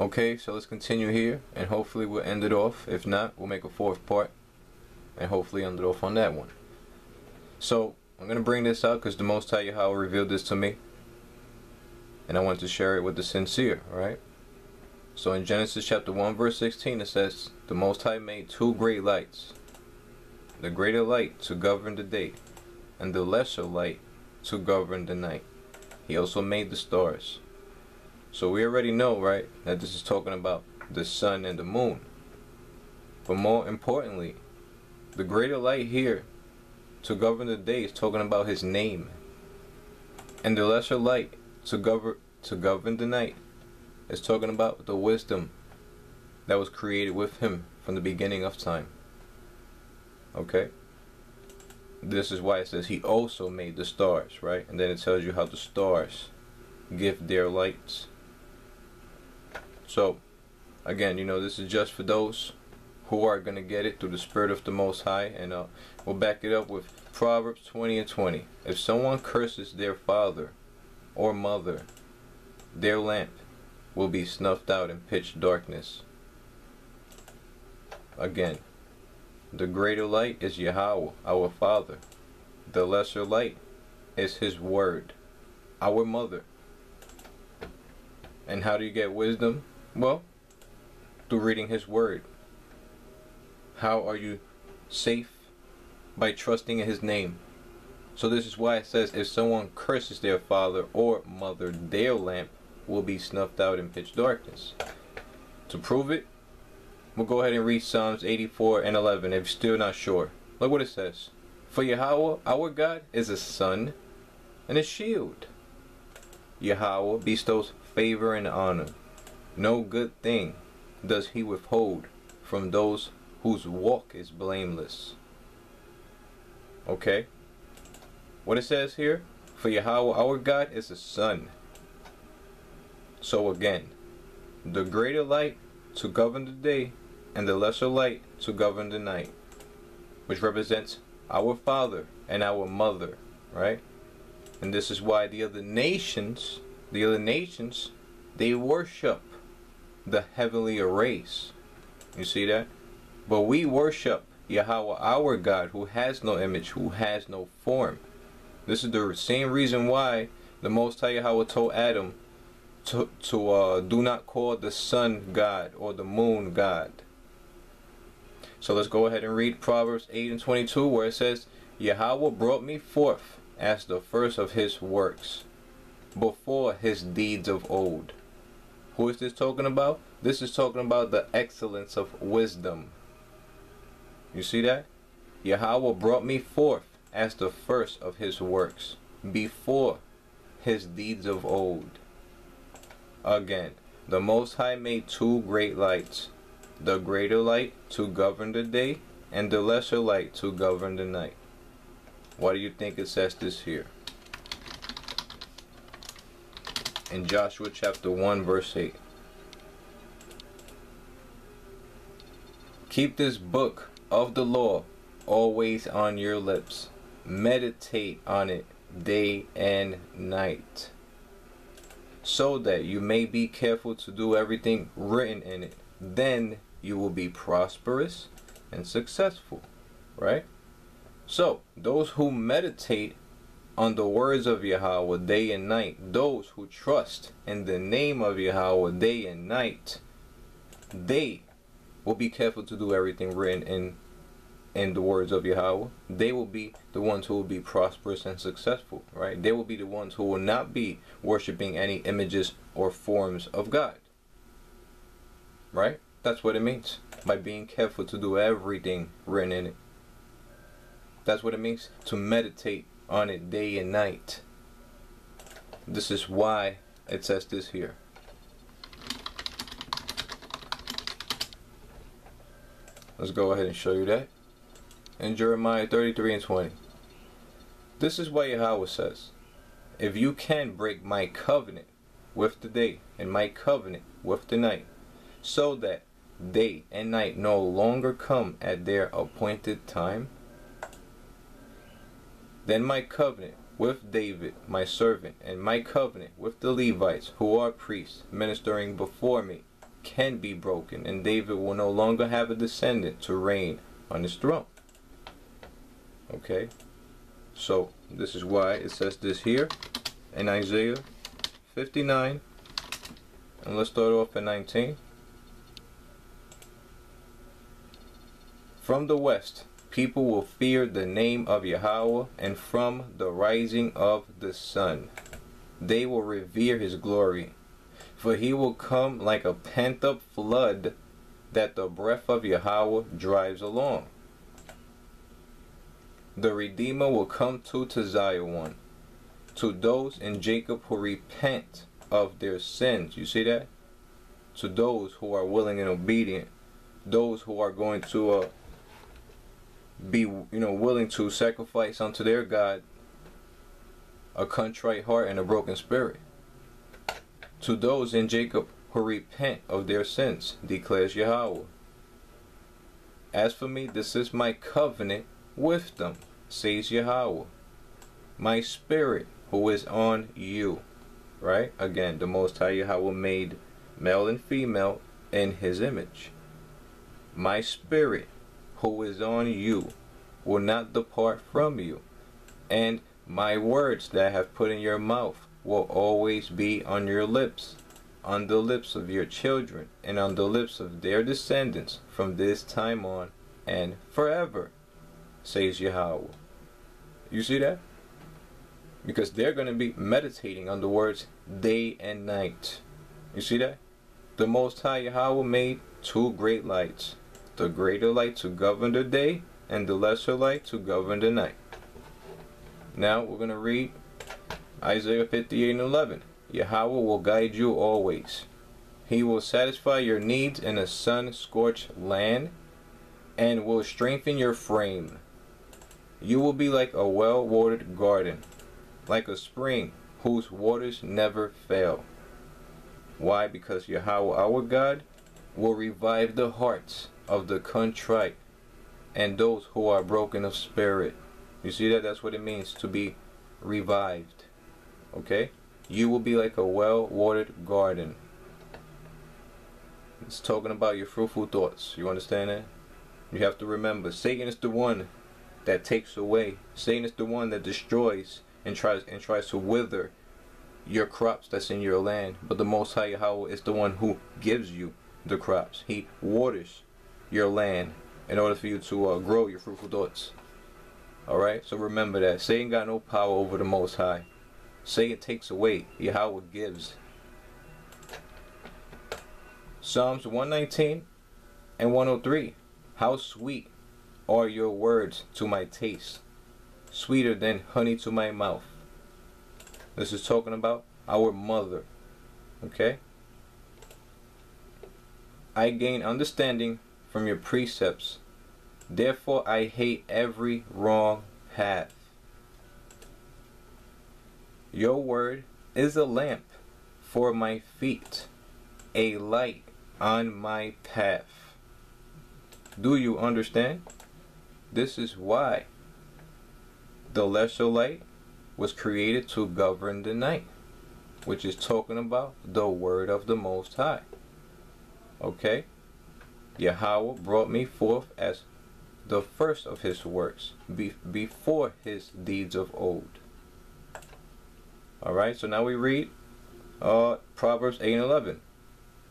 Okay, so let's continue here, and hopefully we'll end it off. If not, we'll make a fourth part, and hopefully end it off on that one. So, I'm going to bring this out because the Most High Yahweh revealed this to me, and I want to share it with the sincere, right? So in Genesis chapter 1 verse 16 it says, The Most High made two great lights, the greater light to govern the day, and the lesser light to govern the night. He also made the stars. So we already know, right, that this is talking about the sun and the moon. But more importantly, the greater light here to govern the day is talking about his name. And the lesser light to govern to govern the night is talking about the wisdom that was created with him from the beginning of time. Okay? This is why it says he also made the stars, right? And then it tells you how the stars give their lights. So, again, you know, this is just for those who are going to get it through the Spirit of the Most High. And uh, we'll back it up with Proverbs 20 and 20. If someone curses their father or mother, their lamp will be snuffed out in pitch darkness. Again, the greater light is Yahweh, our Father. The lesser light is His Word, our Mother. And how do you get wisdom? Well, through reading His Word. How are you safe? By trusting in His name. So this is why it says if someone curses their father or mother, their lamp will be snuffed out in pitch darkness. To prove it, we'll go ahead and read Psalms 84 and 11 if you're still not sure. Look what it says. For Yahweh, our God, is a sun and a shield. Yahweh bestows favor and honor. No good thing does he withhold from those whose walk is blameless. Okay? What it says here, for Yahweh our God is a sun. So again, the greater light to govern the day and the lesser light to govern the night, which represents our father and our mother, right? And this is why the other nations, the other nations, they worship the heavenly race. You see that? But we worship Yahweh our God who has no image, who has no form. This is the same reason why the Most High Yahweh told Adam to, to uh, do not call the sun God or the moon God. So let's go ahead and read Proverbs 8 and 22 where it says, Yahweh brought me forth as the first of his works, before his deeds of old. Who is this talking about? This is talking about the excellence of wisdom. You see that? Yahweh brought me forth as the first of his works, before his deeds of old. Again, the Most High made two great lights, the greater light to govern the day, and the lesser light to govern the night. Why do you think it says this here? In Joshua chapter 1 verse 8. Keep this book of the law always on your lips meditate on it day and night, so that you may be careful to do everything written in it. Then you will be prosperous and successful, right? So, those who meditate on the words of Yahweh day and night, those who trust in the name of Yahweh day and night, they will be careful to do everything written in in the words of Yahweh, they will be the ones who will be prosperous and successful, right? They will be the ones who will not be worshiping any images or forms of God. Right? That's what it means by being careful to do everything written in it. That's what it means to meditate on it day and night. This is why it says this here. Let's go ahead and show you that in Jeremiah 33 and 20. This is what Yahweh says If you can break my covenant with the day and my covenant with the night, so that day and night no longer come at their appointed time, then my covenant with David, my servant, and my covenant with the Levites, who are priests, ministering before me, can be broken, and David will no longer have a descendant to reign on his throne. Okay? So, this is why it says this here in Isaiah 59. And let's start off at 19. From the west, people will fear the name of Yahweh, and from the rising of the sun, they will revere his glory. For he will come like a pent up flood that the breath of Yahweh drives along. The Redeemer will come to, to Zion, to those in Jacob who repent of their sins. You see that? To those who are willing and obedient, those who are going to uh, be, you know, willing to sacrifice unto their God a contrite heart and a broken spirit. To those in Jacob who repent of their sins, declares Yahweh. As for me, this is my covenant with them, says Yahweh. My spirit who is on you. Right? Again, the Most High Yahweh made male and female in his image. My spirit who is on you will not depart from you. And my words that I have put in your mouth will always be on your lips, on the lips of your children, and on the lips of their descendants from this time on and forever, says Yahweh. You see that? Because they're going to be meditating on the words day and night. You see that? The Most High Yahweh made two great lights the greater light to govern the day, and the lesser light to govern the night. Now we're going to read Isaiah 58 and 11. Yahweh will guide you always. He will satisfy your needs in a sun scorched land and will strengthen your frame. You will be like a well watered garden, like a spring whose waters never fail. Why? Because Yahweh our God will revive the hearts of the contrite and those who are broken of spirit. You see that? That's what it means to be revived. Okay? You will be like a well watered garden. It's talking about your fruitful thoughts. You understand that? You have to remember Satan is the one that takes away. Satan is the one that destroys and tries and tries to wither your crops that's in your land. But the Most High Yahweh is the one who gives you the crops. He waters your land in order for you to uh, grow your fruitful thoughts. Alright? So remember that. Satan got no power over the Most High. Satan takes away. Yahweh gives. Psalms 119 and 103. How sweet are your words to my taste, sweeter than honey to my mouth. This is talking about our mother. Okay? I gain understanding from your precepts Therefore I hate every wrong path. Your word is a lamp for my feet, a light on my path. Do you understand? This is why the lesser light was created to govern the night, which is talking about the word of the Most High. Okay? Yahweh brought me forth as the first of his works be before his deeds of old. Alright, so now we read uh, Proverbs 8 and 11.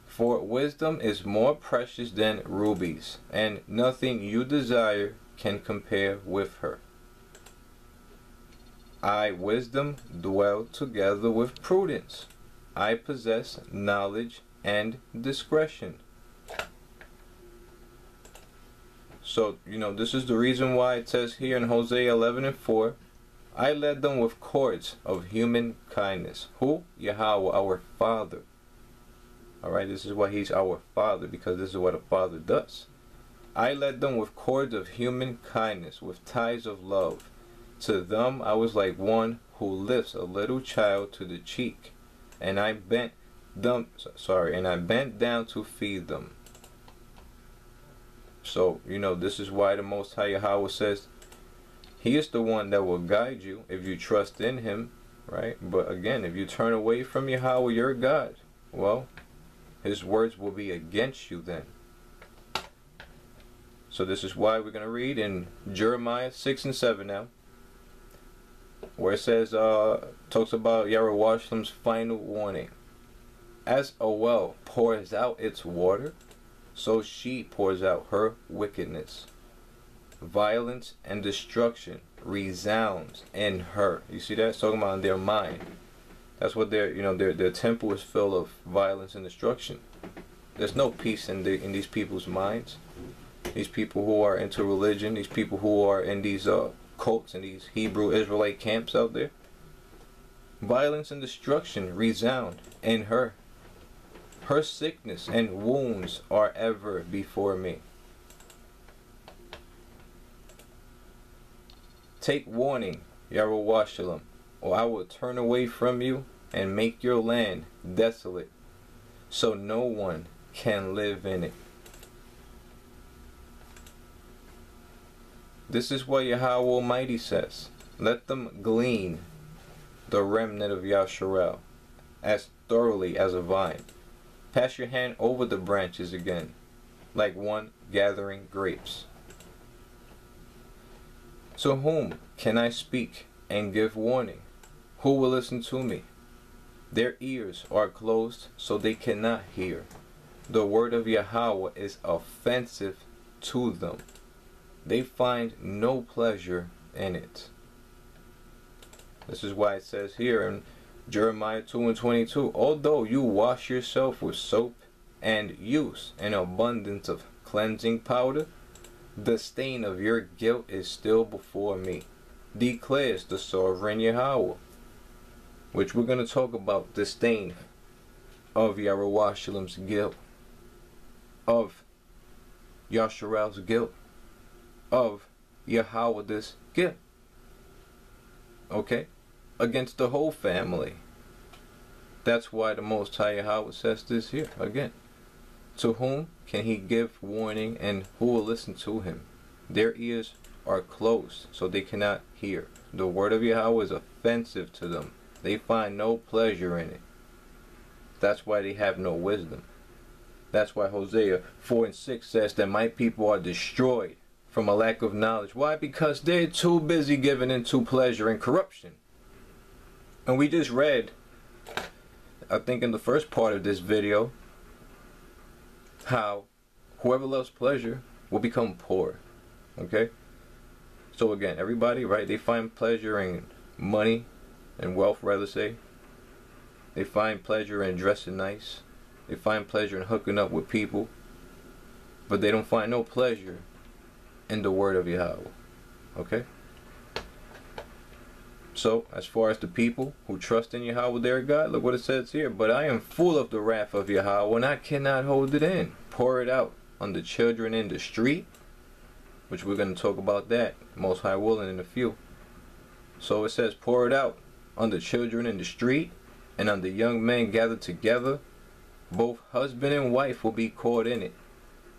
For wisdom is more precious than rubies, and nothing you desire can compare with her. I, wisdom, dwell together with prudence. I possess knowledge and discretion. So, you know, this is the reason why it says here in Hosea 11 and 4, I led them with cords of human kindness. Who? Yahweh, our Father. Alright, this is why He's our Father, because this is what a Father does. I led them with cords of human kindness, with ties of love. To them I was like one who lifts a little child to the cheek, and I bent them sorry, and I bent down to feed them. So, you know, this is why the Most High Yahweh says He is the one that will guide you if you trust in Him, right? But again, if you turn away from Yahweh, your God, well, his words will be against you then. So this is why we're going to read in Jeremiah 6 and 7 now. Where it says, uh, talks about Yarawashlam's final warning. As a well pours out its water, so she pours out her wickedness. Violence and destruction resounds in her. You see that? It's talking about in their mind. That's what their you know their their temple is full of violence and destruction. There's no peace in the in these people's minds. These people who are into religion, these people who are in these uh, cults and these Hebrew Israelite camps out there. Violence and destruction resound in her. Her sickness and wounds are ever before me. Take warning, Yarawashalam, or I will turn away from you and make your land desolate, so no one can live in it. This is what Yahweh Almighty says. Let them glean the remnant of Yasharel as thoroughly as a vine. Pass your hand over the branches again, like one gathering grapes. To whom can I speak and give warning? Who will listen to me? Their ears are closed, so they cannot hear. The word of Yahweh is offensive to them. They find no pleasure in it. This is why it says here in Jeremiah 2 and 22 Although you wash yourself with soap and use an abundance of cleansing powder, the stain of your guilt is still before me, declares the sovereign Yahweh. Which we're going to talk about the stain of Yarawashalim's guilt, of Yasharal's guilt, of Yahweh this guilt. Okay? Against the whole family. That's why the Most High Yahweh says this here again. To whom can he give warning and who will listen to him? Their ears are closed, so they cannot hear. The word of Yahweh is offensive to them. They find no pleasure in it. That's why they have no wisdom. That's why Hosea 4 and 6 says that my people are destroyed from a lack of knowledge. Why? Because they're too busy giving into pleasure and corruption. And we just read, I think in the first part of this video, how whoever loves pleasure will become poor. Okay? So again, everybody, right, they find pleasure in money and wealth, rather say. They find pleasure in dressing nice. They find pleasure in hooking up with people. But they don't find no pleasure in the word of Yahweh. Okay? So, as far as the people who trust in Yahweh their God, look what it says here. But I am full of the wrath of Yahweh, and I cannot hold it in. Pour it out on the children in the street, which we're going to talk about that, most high willing, in a few. So it says, pour it out on the children in the street, and on the young men gathered together. Both husband and wife will be caught in it,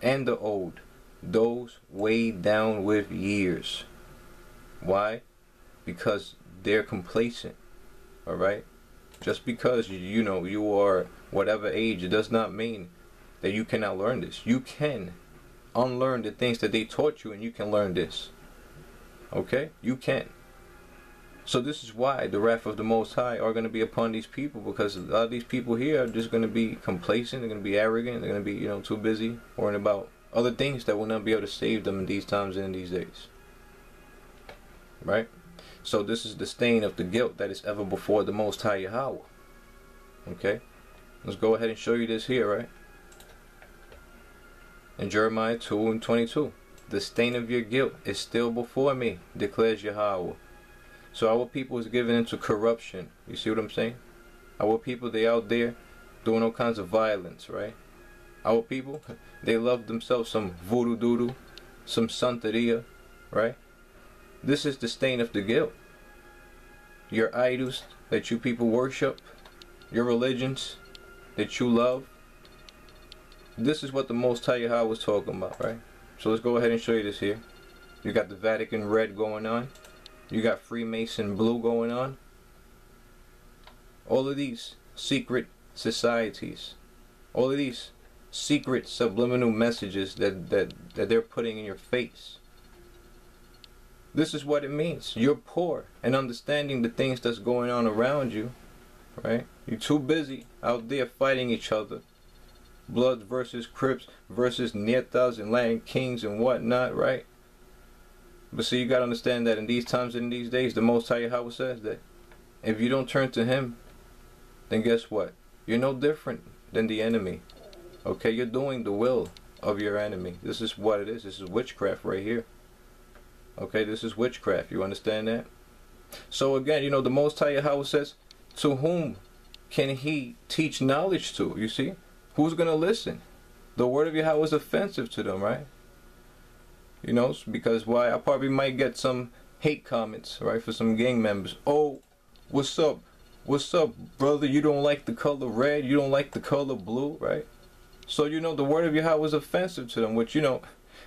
and the old, those weighed down with years. Why? Because they're complacent. All right? Just because you, know you are whatever age, it does not mean that you cannot learn this. You can unlearn the things that they taught you and you can learn this. Okay? You can. So this is why the wrath of the Most High are going to be upon these people because a lot of these people here are just going to be complacent. They're going to be arrogant. They're going to be, you know, too busy worrying about other things that will not be able to save them in these times and in these days. Right? So this is the stain of the guilt that is ever before the Most High Yahweh. Okay? Let's go ahead and show you this here, right? In Jeremiah 2 and 22. The stain of your guilt is still before me, declares Yahweh. So our people is given into corruption. You see what I'm saying? Our people, they out there doing all kinds of violence, right? Our people, they love themselves some voodoo doodoo, some santeria, right? This is the stain of the guilt. Your idols that you people worship, your religions that you love. This is what the Most High Yahweh was talking about, right? So let's go ahead and show you this here. You got the Vatican red going on. You got Freemason blue going on. All of these secret societies, All of these secret subliminal messages that, that, that they're putting in your face. This is what it means. You're poor and understanding the things that's going on around you, right? You're too busy out there fighting each other. Bloods versus Crips versus Nietas and Latin Kings and whatnot, right? But see, you gotta understand that in these times and in these days, the Most High Yahweh says that if you don't turn to Him, then guess what? You're no different than the enemy. Okay, you're doing the will of your enemy. This is what it is. This is witchcraft right here. Okay, this is witchcraft. You understand that? So again, you know, the Most High Yahweh says, to whom can he teach knowledge to? You see? Who's going to listen? The word of Yahweh is offensive to them, right? You know, because why? I probably might get some hate comments, right, for some gang members. Oh, what's up? What's up, brother? You don't like the color red? You don't like the color blue, right? So, you know, the word of Yahweh was offensive to them, which, you know,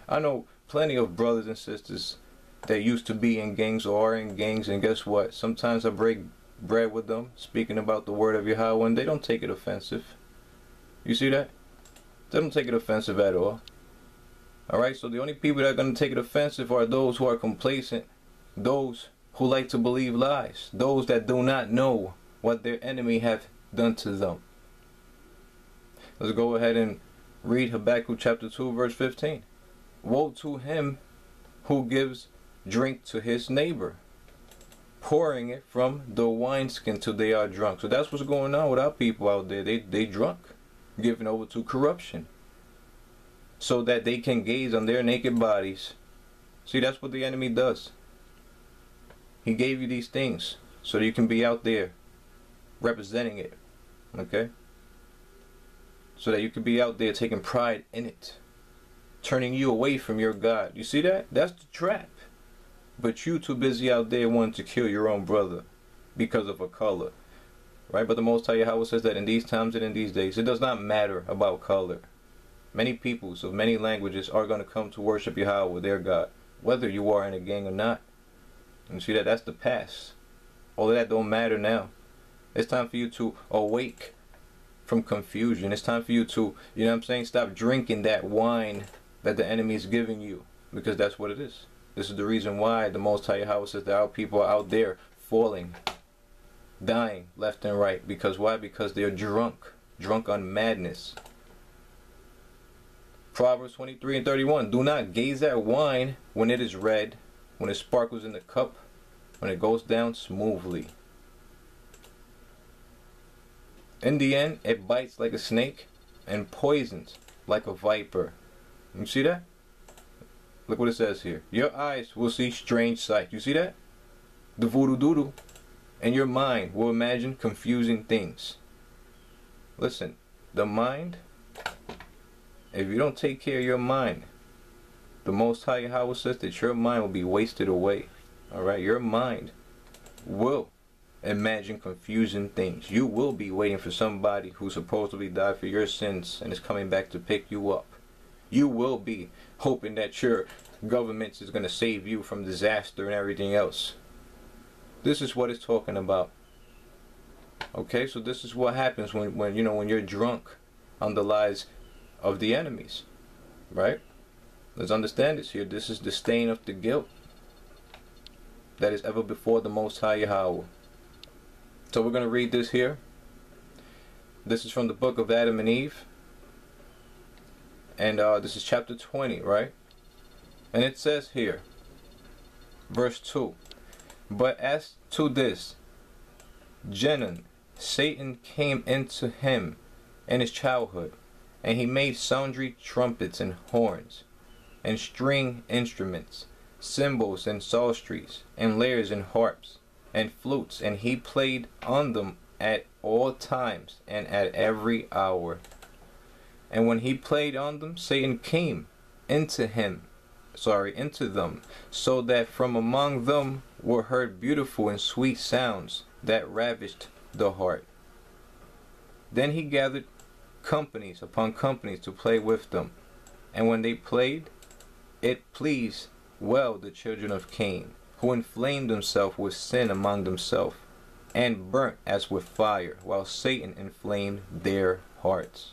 I know plenty of brothers and sisters that used to be in gangs or are in gangs, and guess what? Sometimes I break bread with them, speaking about the word of Yahweh, and they don't take it offensive. You see that? They don't take it offensive at all. Alright, so the only people that are going to take it offensive are those who are complacent, those who like to believe lies, those that do not know what their enemy have done to them. Let's go ahead and read Habakkuk chapter 2 verse 15. Woe to him who gives drink to his neighbor, pouring it from the wineskin till they are drunk. So that's what's going on with our people out there. They they drunk, given over to corruption, so that they can gaze on their naked bodies. See, that's what the enemy does. He gave you these things so that you can be out there representing it. Okay? So that you can be out there taking pride in it. Turning you away from your God. You see that? That's the trap. But you too busy out there wanting to kill your own brother because of a color. Right? But the Most High Yahweh says that in these times and in these days, it does not matter about color. Many peoples of many languages are going to come to worship Yahweh, their God, whether you are in a gang or not. And see that that's the past. All of that don't matter now. It's time for you to awake from confusion. It's time for you to, you know what I'm saying, stop drinking that wine that the enemy is giving you. Because that's what it is. This is the reason why the Most High Yahweh says that our people are out there falling, dying left and right. Because why? Because they're drunk. Drunk on madness. Proverbs 23 and 31. Do not gaze at wine when it is red, when it sparkles in the cup, when it goes down smoothly. In the end, it bites like a snake and poisons like a viper. You see that? Look what it says here. Your eyes will see strange sights. You see that? The voodoo doodoo. And your mind will imagine confusing things. Listen, the mind, if you don't take care of your mind, the Most High Yahweh says that your mind will be wasted away. Alright, your mind will imagine confusing things. You will be waiting for somebody who supposedly died for your sins and is coming back to pick you up. You will be hoping that your government is going to save you from disaster and everything else. This is what it's talking about. Okay, so this is what happens when, when you know when you're drunk on the lies of the enemies. Right? Let's understand this here. This is the stain of the guilt that is ever before the Most High Yahweh. So we're going to read this here. This is from the book of Adam and Eve. And uh, this is chapter 20, right? And it says here, verse 2 But as to this, Genun, Satan came into him in his childhood, and he made sundry trumpets and horns, and string instruments, cymbals and psalteries, and lyres and harps, and flutes, and he played on them at all times and at every hour. And when he played on them, Satan came into him sorry, into them, so that from among them were heard beautiful and sweet sounds that ravished the heart. Then he gathered companies upon companies to play with them, and when they played, it pleased well the children of Cain, who inflamed themselves with sin among themselves, and burnt as with fire, while Satan inflamed their hearts.